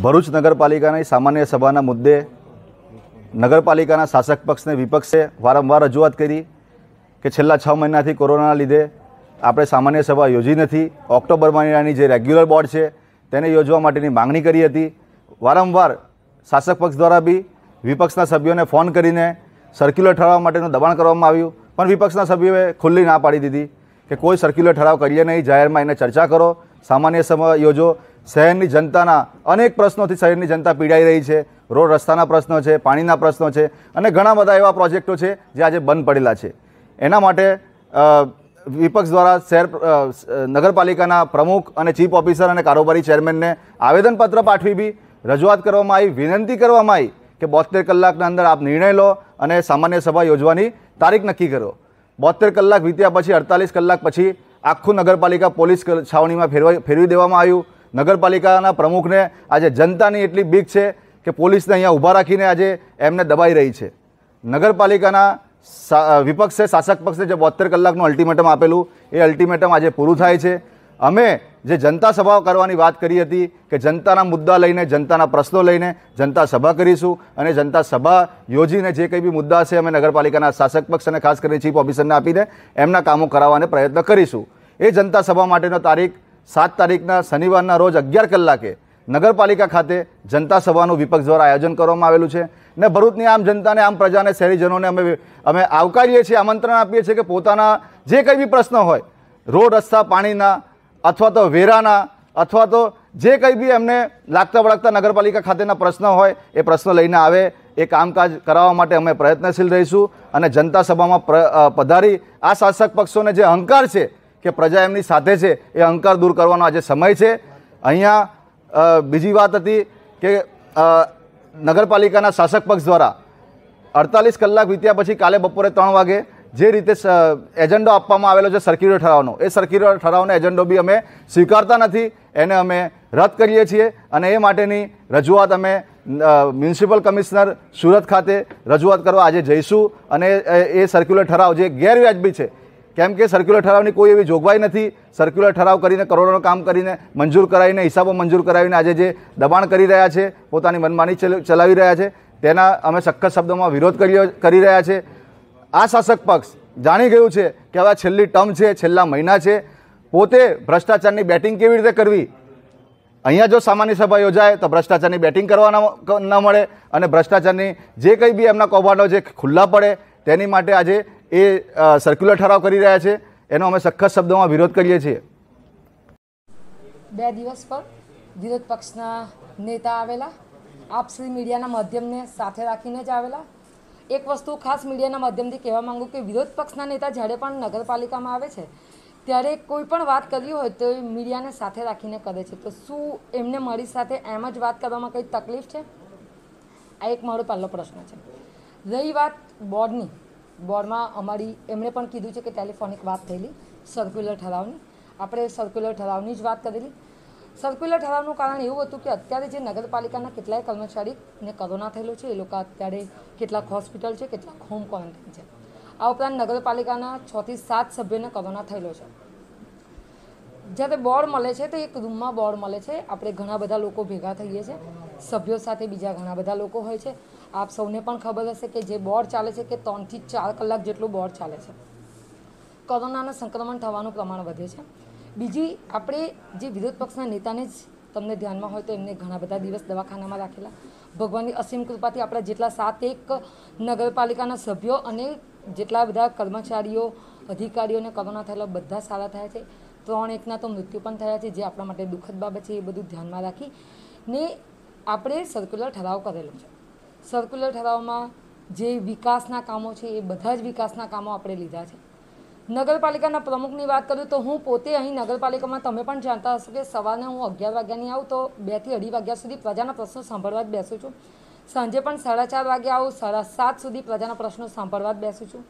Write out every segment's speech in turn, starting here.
ભરૂચ નગરપાલિકાની સામાન્ય સભાના મુદ્દે નગરપાલિકાના શાસક પક્ષને વિપક્ષે વારંવાર રજૂઆત કરી કે છેલ્લા છ મહિનાથી કોરોનાના લીધે આપણે સામાન્ય સભા યોજી નથી. ઓક્ટોબર મહિનાની જે રેગ્યુલર બોર્ડ છે તેને યોજવા માટેની માંગણી કરી હતી. વારંવાર શાસક પક્ષ દ્વારા બી વિપક્ષના સભ્યોને ફોન કરીને સર્ક્યુલર ઠરાવવા માટેનું દબાણ કરવામાં આવ્યું. પણ વિપક્ષના સભ્યોએ ખુલ્લી ના પાડી દીધી કે કોઈ સર્ક્યુલર ઠરાવ કરીએ નહીં. જાહેરમાં એને ચર્ચા કરો. સામાન્ય સભા યોજો. શહેરની જનતાના અનેક પ્રશ્નોથી શહેરની જનતા પીડાઈ રહી છે. રોડ રસ્તાના પ્રશ્નો છે, પાણીના પ્રશ્નો છે અને ઘણા બધા એવા પ્રોજેક્ટો છે જે આજે બંધ પડેલા છે. એના માટે વિપક્ષ દ્વારા શહેર નગરપાલિકાના પ્રમુખ અને ચીફ ઓફિસર અને કારોબારી ચેરમેનને આવેદનપત્ર પાઠવી બી રજૂઆત કરવામાં આવી. વિનંતી કરવામાં આવી કે બોતેર કલાકના અંદર આપ નિર્ણય લો અને સામાન્ય સભા યોજવાની તારીખ નક્કી કરો. બોતેર કલાક વીત્યા પછી, અડતાલીસ કલાક પછી આખું નગરપાલિકા પોલીસ છાવણીમાં ફેરવા ફેરવી દેવામાં આવ્યું. નગરપાલિકાના પ્રમુખને આજે જનતાની એટલી બીક છે કે પોલીસને અહીંયા ઊભા રાખીને આજે એમને દબાઈ રહી છે. નગરપાલિકાના વિપક્ષે, શાસક પક્ષે જે બોતેર કલાકનું અલ્ટિમેટમ આપેલું, એ અલ્ટિમેટમ આજે પૂરું થાય છે. અમે જે જનતા સભા કરવાની વાત કરી હતી કે જનતાના મુદ્દા લઈને, જનતાના પ્રશ્નો લઈને જનતા સભા કરીશું અને જનતા સભા યોજીને જે કંઈ બી મુદ્દા છે અમે નગરપાલિકાના શાસક પક્ષ અને ખાસ કરીને ચીફ ઓફિસરને આપીને એમના કામો કરાવવાને પ્રયત્ન કરીશું. એ જનતા સભા માટેનો તારીખ સાત તારીખના શનિવારના રોજ અગિયાર કલાકે નગરપાલિકા ખાતે જનતા સભાનું વિપક્ષ દ્વારા આયોજન કરવામાં આવેલું છે ને ભરૂચની આમ જનતાને, આમ પ્રજાને, શહેરીજનોને અમે અમે આવકારીએ છીએ, આમંત્રણ આપીએ છીએ કે પોતાના જે કંઈ બી પ્રશ્ન હોય, રોડ, રસ્તા, પાણીના અથવા તો વેરાના અથવા તો જે કંઈ બી એમને લાગતા વળગતા નગરપાલિકા ખાતેના પ્રશ્ન હોય, એ પ્રશ્ન લઈને આવે, એ કામકાજ કરાવવા માટે અમે પ્રયત્નશીલ રહીશું અને જનતા સભામાં પધારી આ શાસક પક્ષોને જે અહંકાર છે કે પ્રજા એમની સાથે છે એ અહંકાર દૂર કરવાનો આજે સમય છે. અહીંયા બીજી વાત હતી કે નગરપાલિકાના શાસક પક્ષ દ્વારા અડતાલીસ કલાક વીત્યા પછી કાલે બપોરે ત્રણ વાગે જે રીતે એજન્ડો આપવામાં આવેલો છે સર્ક્યુલર ઠરાવનો, એ સર્ક્યુલર ઠરાવનો એજન્ડો બી અમે સ્વીકારતા નથી. એને અમે રદ કરીએ છીએ અને એ માટેની રજૂઆત અમે મ્યુનિસિપલ કમિશનર સુરત ખાતે રજૂઆત કરવા આજે જઈશું અને એ- એ સર્ક્યુલર ઠરાવ જે ગેરવ્યાજબી છે કેમ કે સર્ક્યુલર ઠરાવની કોઈ એવી જોગવાઈ નથી. સર્ક્યુલર ઠરાવ કરીને કરોડોનું કામ કરીને મંજૂર કરાવીને હિસાબો મંજૂર કરાવીને આજે જે દબાણ કરી રહ્યા છે, પોતાની મનમાની ચલ- ચલાવી રહ્યા છે, તેના અમે સખત શબ્દોમાં વિરોધ કર્યો, કરી રહ્યા છે. આ શાસક પક્ષ જાણી ગયું છે કે હવે છેલ્લી ટર્મ છે, છેલ્લા મહિના છે. પોતે ભ્રષ્ટાચારની બેટિંગ કેવી રીતે કરવી? અહીંયા જો સામાન્ય સભા યોજાય તો ભ્રષ્ટાચારની બેટિંગ કરવા ન ન મળે અને ભ્રષ્ટાચારની જે કંઈ બી એમના કૌભાંડો જે ખુલ્લા પડે, તેની માટે આજે એ સર્ક્યુલર ઠરાવ કરી રહ્યા છે. એનો અમે સખત શબ્દોમાં વિરોધ કરીએ છીએ. બે દિવસ પર વિરોધ પક્ષના નેતા આવેલા, આપ શ્રી મીડિયાના માધ્યમને સાથે રાખીને જ આવેલા. એક વસ્તુ ખાસ મીડિયાના માધ્યમથી કહેવા માંગુ કે વિરોધ પક્ષના નેતા જ્યારે પણ નગરપાલિકામાં આવે છે, ત્યારે કોઈ પણ વાત કરવી હોય તો એ મીડિયાને સાથે રાખીને કરે છે. તો શું એમને મારી સાથે એમ જ વાત કરવામાં કંઈ તકલીફ છે? આ એક મારો પહેલો પ્રશ્ન છે. રહી વાત બોર્ડની. બોર્ડમાં અમારી, એમણે પણ કીધું છે કે ટેલિફોનિક વાત થયેલી સર્ક્યુલર ઠરાવની. આપણે સર્ક્યુલર ઠરાવની જ વાત કરેલી. સર્ક્યુલર ઠરાવનું કારણ એવું હતું કે અત્યારે જે નગરપાલિકાના કેટલાય કર્મચારીને કોરોના થયેલો છે, એ લોકો અત્યારે કેટલાક હોસ્પિટલ છે, કેટલાક હોમ ક્વોરન્ટાઇન છે. આ ઉપરાંત નગરપાલિકાના છથી સાત સભ્યોને કોરોના થયેલો છે. જ્યારે બોર્ડ મળે છે તો એક રૂમમાં બોર્ડ મળે છે. આપણે ઘણા બધા લોકો ભેગા થઈએ છીએ. સભ્યો સાથે બીજા ઘણા બધા લોકો હોય છે. આપ સૌને પણ ખબર હશે કે જે બોર્ડ ચાલે છે કે ત્રણથી ચાર કલાક જેટલું બોર્ડ ચાલે છે. કોરોનાના સંક્રમણ થવાનું પ્રમાણ વધે છે. બીજી, આપણે જે વિરોધ પક્ષના નેતાને જ તમને ધ્યાનમાં હોય તો એમને ઘણા બધા દિવસ દવાખાનામાં રાખેલા. ભગવાનની અસીમ કૃપાથી આપણા જેટલા સાત એક નગરપાલિકાના સભ્યો અને જેટલા બધા કર્મચારીઓ, અધિકારીઓને કોરોના થયેલા બધા સારા થયા છે. ત્રણ એકના તો મૃત્યુ પણ થયા છે, જે આપણા માટે દુઃખદ બાબત છે એ બધું ધ્યાનમાં રાખી ને આપણે સર્ક્યુલર ઠરાવ કરેલો છે. સર્ક્યુલર ઠરાવમાં જે વિકાસના કામો છે એ બધા જ વિકાસના કામો આપણે લીધા છે. નગરપાલિકાના પ્રમુખની વાત કરું તો હું પોતે અહીં નગરપાલિકામાં તમે પણ જાણતા હશો કે સવારે હું અગિયાર વાગ્યાની આવું તો બેથી અઢી વાગ્યા સુધી પ્રજાના પ્રશ્નો સાંભળવા જ બેસું છું. સાંજે પણ સાડા ચાર વાગે આવું, સાડા સાત સુધી પ્રજાના પ્રશ્નો સાંભળવા જ બેસું છું.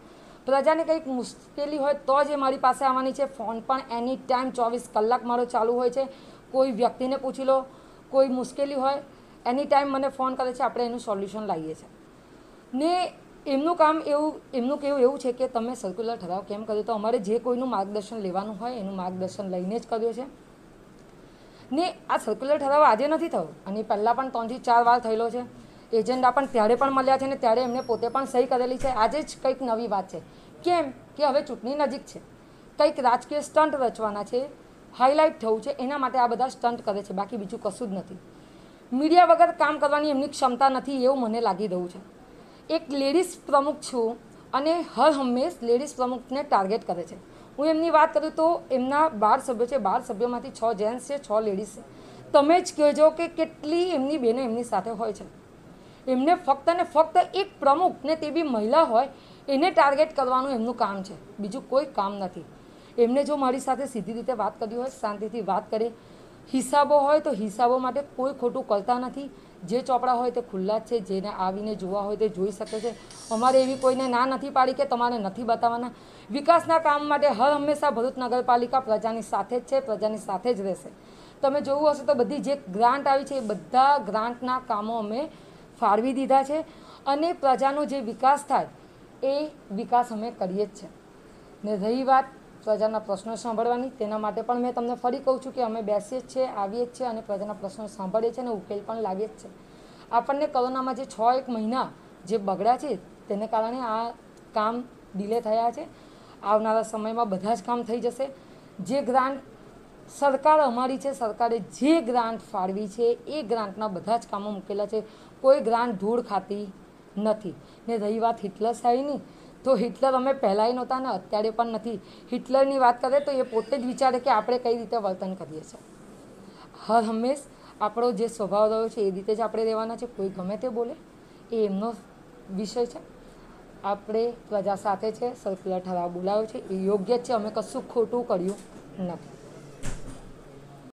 પ્રજાને કંઈક મુશ્કેલી હોય તો જ એ મારી પાસે આવવાની છે. ફોન પણ એની ટાઈમ ચોવીસ કલાક મારો ચાલુ હોય છે. કોઈ વ્યક્તિને પૂછી લો, કોઈ મુશ્કેલી હોય એની ટાઈમ મને ફોન કરે છે, આપણે એનું સોલ્યુશન લાવીએ છીએ. ને એમનું કામ એવું, એમનું કહેવું એવું છે કે તમે સર્ક્યુલર ઠરાવ, કેમ કર્યો? તો અમારે જે કોઈનું માર્ગદર્શન લેવાનું હોય, એનું માર્ગદર્શન લઈને જ કર્યો છે. ને આ સર્ક્યુલર ઠરાવ આજે નથી થયો, અને પહેલાં પણ ત્રણથી ચાર વાર થયેલો છે. એજન્ડા પણ ત્યારે પણ મળ્યા છે ને ત્યારે એમને પોતે પણ સહી કરેલી છે. આજે જ કંઈક નવી વાત છે. કેમ? કે હવે ચૂંટણી નજીક છે. કંઈક રાજકીય સ્ટન્ટ રચવાના છે હાઇલાઇટ થવું છે, એના માટે આ બધા સ્ટન્ટ કરે છે, બાકી બીજું કશું જ નથી. મીડિયા વગર કામ કરવાની એમની ક્ષમતા નથી એવું મને લાગી રહ્યું છે. એક લેડીઝ પ્રમુખ છું અને હર હંમેશ લેડીઝ પ્રમુખને ટાર્ગેટ કરે છે. હું એમની વાત કરું તો એમના બાર સભ્યો છે, બાર સભ્યોમાંથી છ જેન્ટ્સ છે, છ લેડીઝ છે. તમે જ કહેજો કે કેટલી એમની બહેનો એમની સાથે હોય છે. એમને ફક્ત ને ફક્ત એક પ્રમુખ ને તે બી મહિલા હોય, એને ટાર્ગેટ કરવાનું એમનું કામ છે. બીજું કોઈ કામ નથી. એમને જો મારી સાથે સીધી રીતે વાત કરી હોય, શાંતિથી વાત કરે હિસાબો હોય તો હિસાબો માટે કોઈ ખોટું કરતા નથી. જે ચોપડા હોય તે ખુલ્લા જ છે. જેને આવીને જોવા હોય તે જોઈ શકે છે. અમારે એવી કોઈને ના નથી પાડી કે તમારે નથી બતાવવાના. વિકાસના કામ માટે હર હંમેશા ભરૂચ નગરપાલિકા પ્રજાની સાથે જ છે. પ્રજાની સાથે જ રહેશે. તમે જોવું હશે તો બધી જે ગ્રાન્ટ આવી છે એ બધા ગ્રાન્ટના કામો અમે ફાળવી દીધા છે. અને પ્રજાનો જે વિકાસ થાય એ વિકાસ અમે કરીએ જ છે. ને રહી વાત પ્રજાના પ્રશ્નો સાંભળવાની. તેના માટે પણ મેં તમને ફરી કહું છું કે અમે બેસીએ જ છીએ, આવીએ જ છીએ અને પ્રજાના પ્રશ્નો સાંભળીએ છીએ અને ઉકેલ પણ લાવીએ જ છે આપણને કોરોનામાં જે છ એક મહિના જે બગડ્યા છે, તેને કારણે આ કામ ડિલે થયા છે. આવનારા સમયમાં બધા જ કામ થઈ જશે. જે ગ્રાન્ટ સરકાર અમારી છે, સરકારે જે ગ્રાન્ટ ફાળવી છે, એ ગ્રાન્ટના બધા જ કામો મૂકેલા છે. કોઈ ગ્રાન્ટ ધૂળ ખાતી નથી. ને રહી વાત હિટલર શાહીની તો હિટલર અમે પહેલાંય નહોતા ને અત્યારે પણ નથી. હિટલરની વાત કરે તો એ પોતે જ વિચારે કે આપણે કઈ રીતે વર્તન કરીએ છીએ. હર હંમેશ આપણો જે સ્વભાવ રહ્યો છે એ રીતે જ આપણે રહેવાના છે. કોઈ ગમે તે બોલે, એ એમનો વિષય છે. આપણે પ્રજા સાથે છે સર્ક્યુલર ઠરાવ બોલાવ્યો છે. એ યોગ્ય જ છે. અમે કશું ખોટું કર્યું નથી.